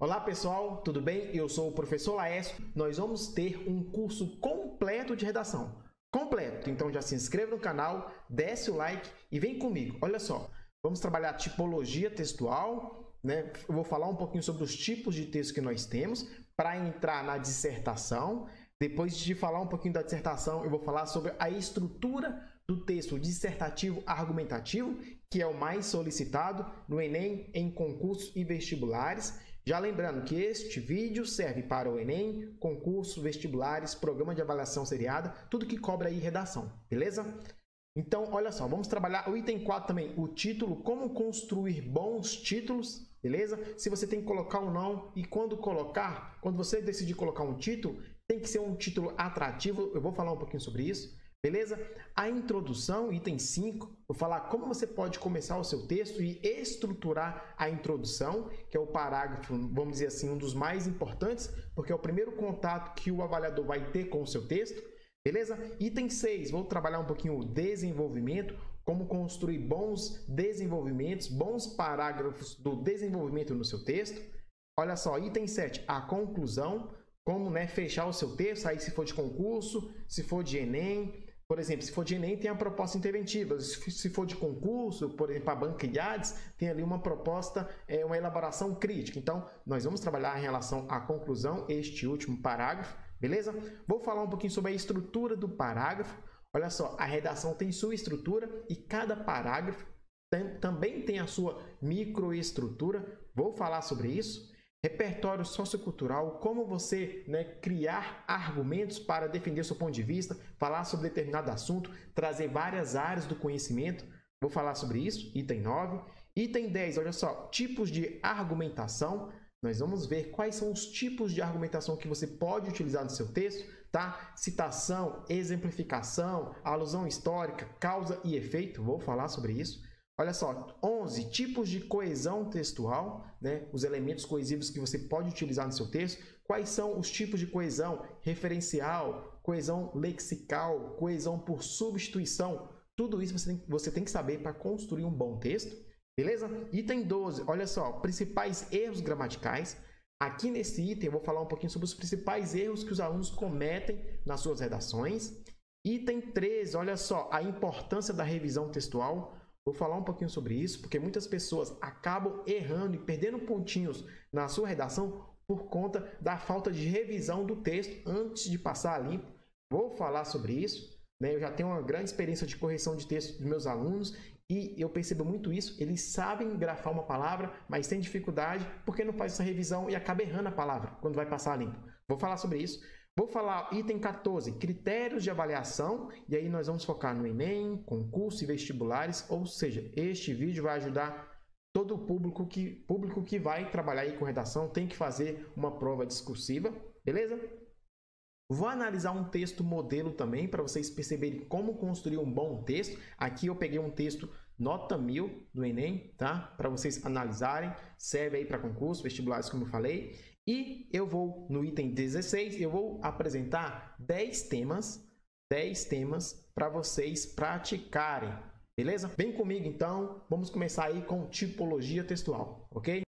Olá pessoal, tudo bem? Eu sou o professor Laércio. Nós vamos ter um curso completo de redação. Completo. Então já se inscreva no canal, desce o like e vem comigo. Olha só, vamos trabalhar tipologia textual, né? Eu vou falar um pouquinho sobre os tipos de texto que nós temos para entrar na dissertação. Depois de falar um pouquinho da dissertação, eu vou falar sobre a estrutura do texto dissertativo argumentativo, que é o mais solicitado no Enem em concursos e vestibulares. Já lembrando que este vídeo serve para o Enem, concurso, vestibulares, programa de avaliação seriada, tudo que cobra aí redação, beleza? Então, olha só, vamos trabalhar o item 4 também, o título, como construir bons títulos, beleza? Se você tem que colocar ou não, e quando colocar, quando você decidir colocar um título, tem que ser um título atrativo, eu vou falar um pouquinho sobre isso. Beleza? A introdução, item 5, vou falar como você pode começar o seu texto e estruturar a introdução, que é o parágrafo, vamos dizer assim, um dos mais importantes, porque é o primeiro contato que o avaliador vai ter com o seu texto. Beleza? Item 6, vou trabalhar um pouquinho o desenvolvimento, como construir bons desenvolvimentos, bons parágrafos do desenvolvimento no seu texto. Olha só, item 7, a conclusão, como né, fechar o seu texto, aí se for de concurso, se for de Enem, por exemplo, se for de Enem, tem a proposta interventiva. Se for de concurso, por exemplo, a banca IADES, tem ali uma proposta, é, uma elaboração crítica. Então, nós vamos trabalhar em relação à conclusão, este último parágrafo, beleza? Vou falar um pouquinho sobre a estrutura do parágrafo. Olha só, a redação tem sua estrutura e cada parágrafo tem, também tem a sua microestrutura. Vou falar sobre isso repertório sociocultural, como você né, criar argumentos para defender seu ponto de vista, falar sobre determinado assunto, trazer várias áreas do conhecimento. Vou falar sobre isso, item 9. Item 10, olha só, tipos de argumentação. Nós vamos ver quais são os tipos de argumentação que você pode utilizar no seu texto, tá? Citação, exemplificação, alusão histórica, causa e efeito. Vou falar sobre isso. Olha só, 11 tipos de coesão textual, né? os elementos coesivos que você pode utilizar no seu texto. Quais são os tipos de coesão? Referencial, coesão lexical, coesão por substituição. Tudo isso você tem, você tem que saber para construir um bom texto, beleza? Item 12, olha só, principais erros gramaticais. Aqui nesse item eu vou falar um pouquinho sobre os principais erros que os alunos cometem nas suas redações. Item 13, olha só, a importância da revisão textual. Vou falar um pouquinho sobre isso, porque muitas pessoas acabam errando e perdendo pontinhos na sua redação por conta da falta de revisão do texto antes de passar a limpo. Vou falar sobre isso. Né? Eu já tenho uma grande experiência de correção de texto dos meus alunos e eu percebo muito isso. Eles sabem grafar uma palavra, mas têm dificuldade porque não faz essa revisão e acaba errando a palavra quando vai passar a limpo. Vou falar sobre isso. Vou falar item 14, critérios de avaliação, e aí nós vamos focar no Enem, concurso e vestibulares, ou seja, este vídeo vai ajudar todo o público que, público que vai trabalhar aí com redação, tem que fazer uma prova discursiva, beleza? Vou analisar um texto modelo também para vocês perceberem como construir um bom texto. Aqui eu peguei um texto nota 1000 do Enem, tá? Para vocês analisarem, serve aí para concurso, vestibulares, como eu falei. E eu vou no item 16, eu vou apresentar 10 temas, 10 temas para vocês praticarem. Beleza? Vem comigo então, vamos começar aí com tipologia textual, ok?